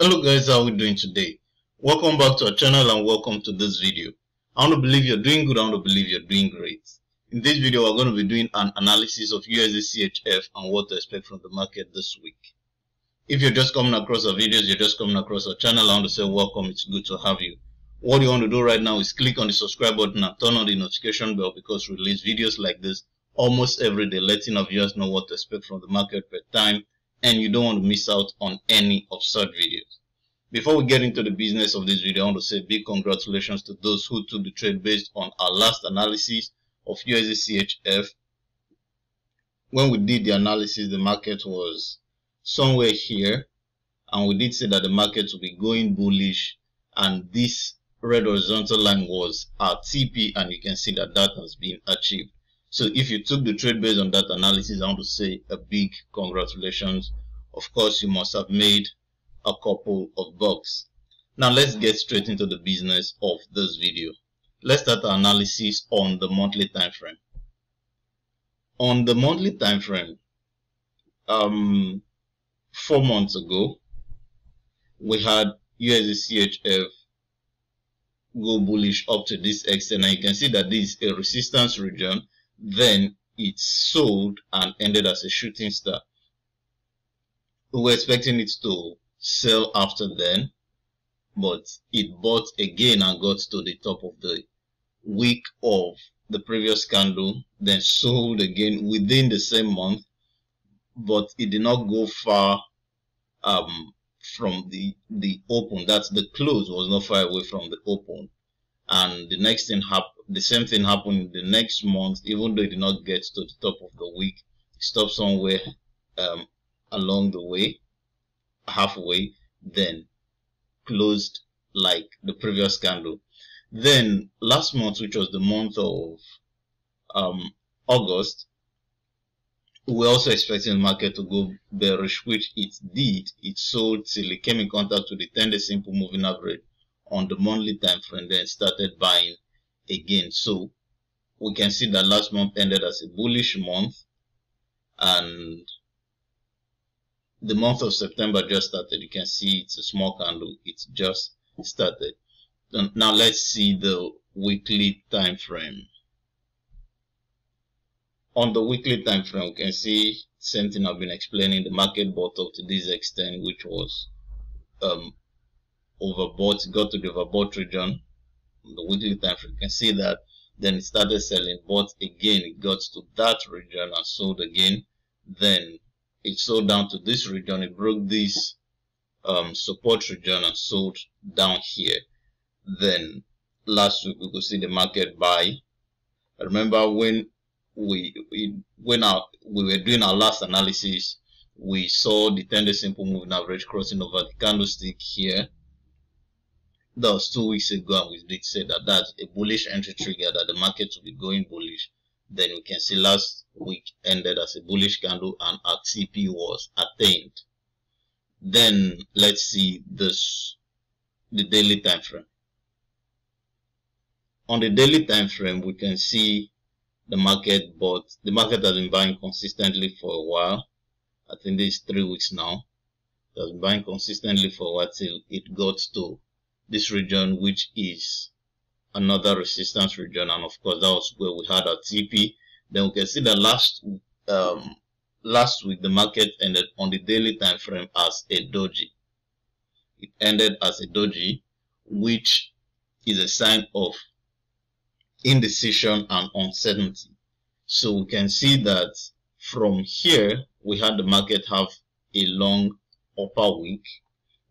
hello guys how are we doing today? Welcome back to our channel and welcome to this video. I want to believe you're doing good i want to believe you're doing great. In this video we're going to be doing an analysis of usd chf and what to expect from the market this week. If you're just coming across our videos you're just coming across our channel i want to say welcome it's good to have you. What you want to do right now is click on the subscribe button and turn on the notification bell because we release videos like this almost every day letting our viewers know what to expect from the market per time and you don't want to miss out on any of such videos. Before we get into the business of this video, I want to say big congratulations to those who took the trade based on our last analysis of USD CHF. When we did the analysis, the market was somewhere here, and we did say that the market will be going bullish, and this red horizontal line was our TP, and you can see that that has been achieved. So if you took the trade based on that analysis, I want to say a big congratulations. Of course, you must have made a couple of bucks. Now let's get straight into the business of this video. Let's start our analysis on the monthly time frame. On the monthly time frame, um, four months ago, we had USD CHF go bullish up to this extent and you can see that this is a resistance region then it sold and ended as a shooting star. We were expecting it to sell after then, but it bought again and got to the top of the wick of the previous candle, then sold again within the same month, but it did not go far um, from the the open. That's the close was not far away from the open, and the next thing happened the same thing happened the next month, even though it did not get to the top of the wick, it stopped somewhere um, along the way, halfway, then closed like the previous candle. Then last month, which was the month of um, August, we were also expecting the market to go bearish, which it did. It sold till it came in contact with the 10-day simple moving average on the monthly time frame, then started buying again. So we can see that last month ended as a bullish month and the month of September just started. You can see it's a small candle. It's just started. Now let's see the weekly time frame. On the weekly time frame, we can see same thing I've been explaining. The market bought up to this extent, which was um, overbought, got to the overbought region the weekly time frame, you can see that then it started selling, but again it got to that region and sold again. Then it sold down to this region, it broke this um, support region and sold down here. Then last week we could see the market buy. Remember when we, we when our, we were doing our last analysis, we saw the 10 day simple moving average crossing over the candlestick here that was two weeks ago and we did say that that's a bullish entry trigger that the market will be going bullish. Then we can see last week ended as a bullish candle and our TP was attained. Then let's see this the daily time frame. On the daily time frame we can see the market but the market has been buying consistently for a while. I think this is three weeks now. It has been buying consistently for while till it got to this region which is another resistance region. And of course that was where we had our TP then we can see that last um, last wick the market ended on the daily time frame as a doji. It ended as a doji which is a sign of indecision and uncertainty. So we can see that from here we had the market have a long upper week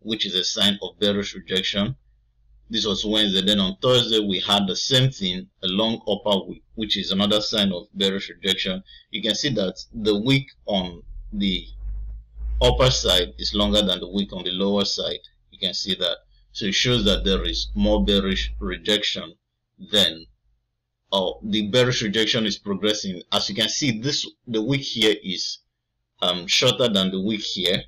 which is a sign of bearish rejection this was Wednesday. Then on Thursday, we had the same thing, a long upper wick, which is another sign of bearish rejection. You can see that the wick on the upper side is longer than the wick on the lower side. You can see that. So it shows that there is more bearish rejection than or the bearish rejection is progressing. As you can see, this the wick here is um, shorter than the wick here.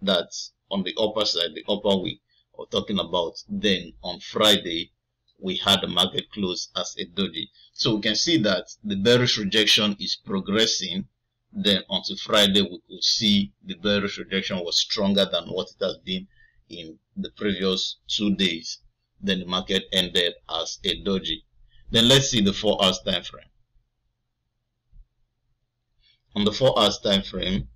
That's on the upper side, the upper wick or talking about then on Friday we had the market close as a doji. So we can see that the bearish rejection is progressing. Then until Friday we could see the bearish rejection was stronger than what it has been in the previous two days. Then the market ended as a doji. Then let's see the 4 hours time frame. On the 4 hours time frame,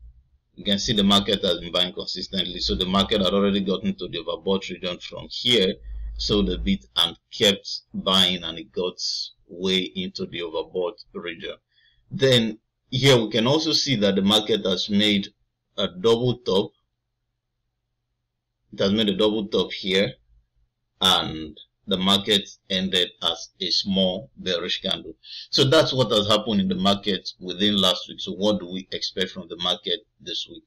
you can see the market has been buying consistently. So the market had already gotten to the overbought region from here, sold a bit and kept buying and it got way into the overbought region. Then here we can also see that the market has made a double top. It has made a double top here and the market ended as a small bearish candle. So that's what has happened in the market within last week. So what do we expect from the market this week?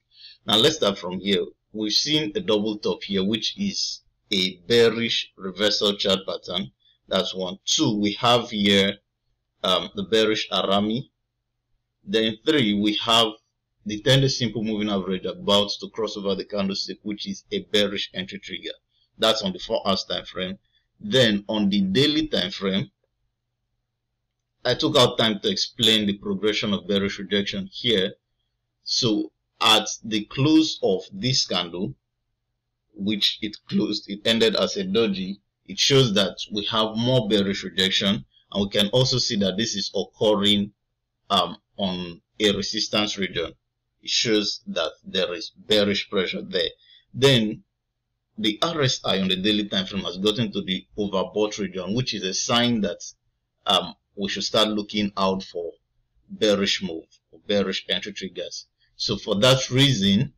Now let's start from here. We've seen a double top here, which is a bearish reversal chart pattern. That's one. Two, we have here um, the bearish Harami. Then three, we have the 10 day simple moving average about to cross over the candlestick, which is a bearish entry trigger. That's on the 4 hours time frame. Then on the daily time frame, I took out time to explain the progression of bearish rejection here. So at the close of this candle, which it closed, it ended as a doji, it shows that we have more bearish rejection. And we can also see that this is occurring um, on a resistance region. It shows that there is bearish pressure there. Then the RSI on the daily time frame has gotten to the overbought region, which is a sign that um, we should start looking out for bearish move or bearish entry triggers. So for that reason,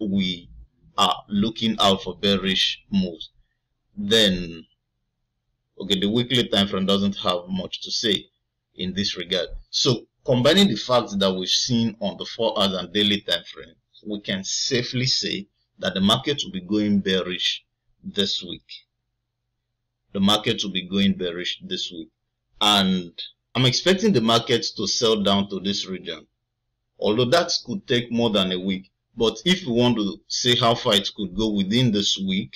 we are looking out for bearish moves. Then, okay, the weekly time frame doesn't have much to say in this regard. So combining the facts that we've seen on the 4 hours and daily time frame, we can safely say that the market will be going bearish this week. The market will be going bearish this week. And I'm expecting the market to sell down to this region. Although that could take more than a week. But if you want to see how far it could go within this week,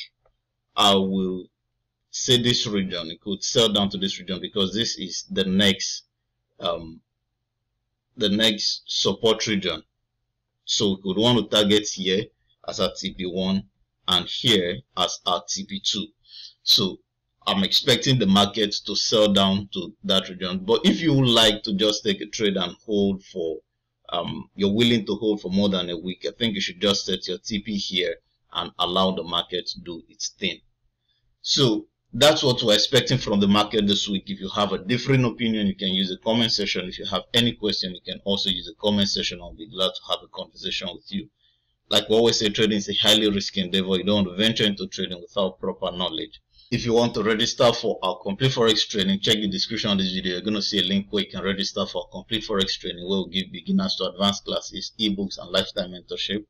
I will say this region. It could sell down to this region because this is the next um, the next support region. So we could want to target here as our TP1 and here as our TP2. So I'm expecting the market to sell down to that region. But if you would like to just take a trade and hold for, um, you're willing to hold for more than a week, I think you should just set your TP here and allow the market to do its thing. So that's what we're expecting from the market this week. If you have a different opinion, you can use the comment section. If you have any question, you can also use the comment section. I'll be glad to have a conversation with you like we always say, trading is a highly risky endeavor. You don't venture into trading without proper knowledge. If you want to register for our complete forex training, check the description of this video. You're going to see a link where you can register for complete forex training, where we give beginners to advanced classes, ebooks, and lifetime mentorship.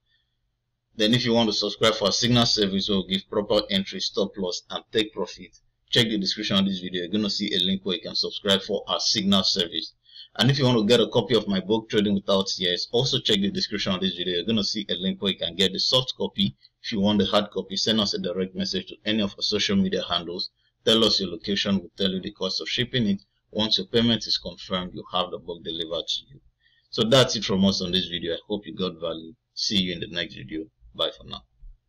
Then, if you want to subscribe for our signal service, we'll give proper entry, stop loss, and take profit. Check the description of this video. You're going to see a link where you can subscribe for our signal service. And if you want to get a copy of my book, Trading Without Tears, also check the description of this video. You're going to see a link where you can get the soft copy. If you want the hard copy, send us a direct message to any of our social media handles. Tell us your location. We'll tell you the cost of shipping it. Once your payment is confirmed, you have the book delivered to you. So that's it from us on this video. I hope you got value. See you in the next video. Bye for now.